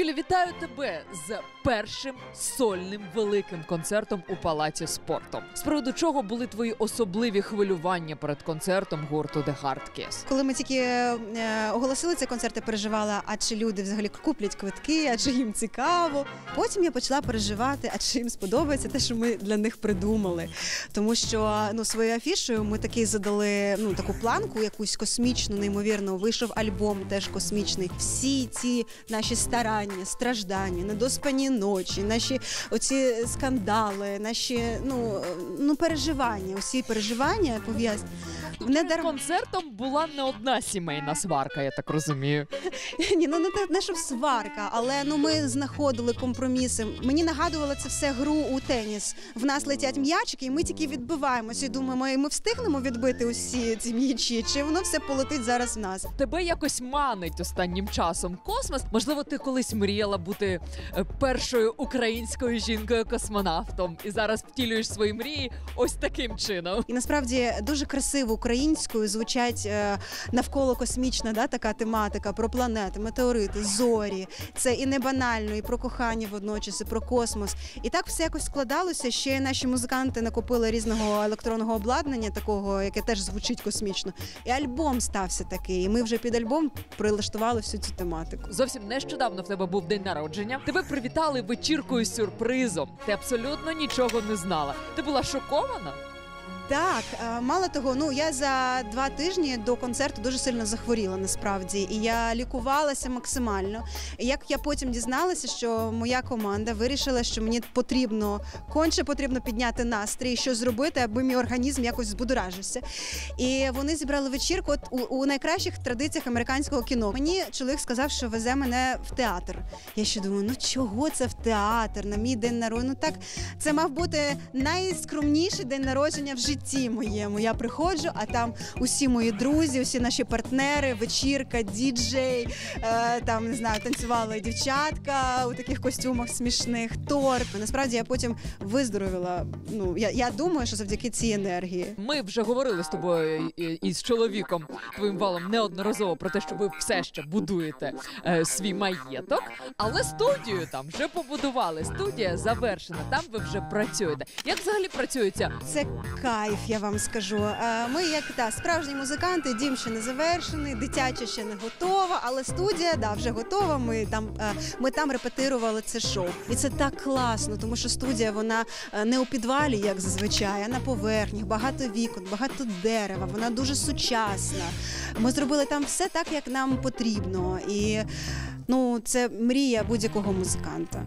Юля, вітаю тебе з першим сольним великим концертом у палаці спорту. З приводу чого були твої особливі хвилювання перед концертом гурту The Hard Kiss? Коли ми тільки е, оголосили цей концерт, я переживала, а чи люди взагалі куплять квитки, а чи їм цікаво. Потім я почала переживати, а чи їм сподобається те, що ми для них придумали. Тому що ну своєю афішою ми таки задали ну таку планку, якусь космічну, неймовірно. Вийшов альбом, теж космічний. Всі ці наші старання, страждання, недоспані ночі, наші оці скандали, наші ну, е, ну переживання, усі переживання пов'язані. Не Перед концертом була не одна сімейна сварка, я так розумію. Ні, ну не те, не щоб сварка, але ну ми знаходили компроміси. Мені нагадувало це все гру у теніс. В нас летять м'ячики, і ми тільки відбиваємося. І думаємо, і ми встигнемо відбити усі ці м'ячі, чи воно все полетить зараз в нас. Тебе якось манить останнім часом космос. Можливо, ти колись мріяла бути е, першою українською жінкою-космонавтом і зараз втілюєш свої мрії ось таким чином. І насправді дуже красиво українською звучать е, навколо космічна да, така тематика про планети, метеорити, зорі. Це і не банально, і про кохання водночас, і про космос. І так все якось складалося. Ще й наші музиканти накопили різного електронного обладнання, такого, яке теж звучить космічно. І альбом стався такий. І ми вже під альбом прилаштували всю цю тематику. Зовсім нещодавно в тебе був день народження. Тебе привітали вечіркою сюрпризом. Ти абсолютно нічого не знала. Ти була шокована? Так, е, мало того, ну я за два тижні до концерту дуже сильно захворіла насправді, і я лікувалася максимально. Як я потім дізналася, що моя команда вирішила, що мені потрібно конче потрібно підняти настрій, що зробити, аби мій організм якось збудоражився. І вони зібрали вечірку от у, у найкращих традиціях американського кіно. Мені чоловік сказав, що везе мене в театр. Я ще думаю, ну чого це в театр на мій день народження? Ну так це мав бути найскромніший день народження в житті моєму. Я приходжу, а там усі мої друзі, усі наші партнери, вечірка, діджей, е, там не знаю, танцювали дівчатка у таких костюмах смішних, торт. Насправді я потім виздоровіла. Ну я, я думаю, що завдяки цій енергії. Ми вже говорили з тобою і, і з чоловіком твоїм валом неодноразово про те, що ви все ще будуєте е, свій маєток, але студію там вже побудували. Студія завершена. Там ви вже працюєте. Як взагалі працюється? Це кайф, я вам скажу. Е, Ми, як та справжні музиканти, дім ще не завершений, дитяча ще не готова, але студія да вже готова. Ми там е, ми там репетирували це шоу, і це так класно, тому що студія вона е, не у підвалі, як зазвичай, а на поверхні, багато вікон, багато дерева. Вона дуже сучасна. Ми зробили там все так, як нам потрібно, і ну це мрія будь-якого музиканта.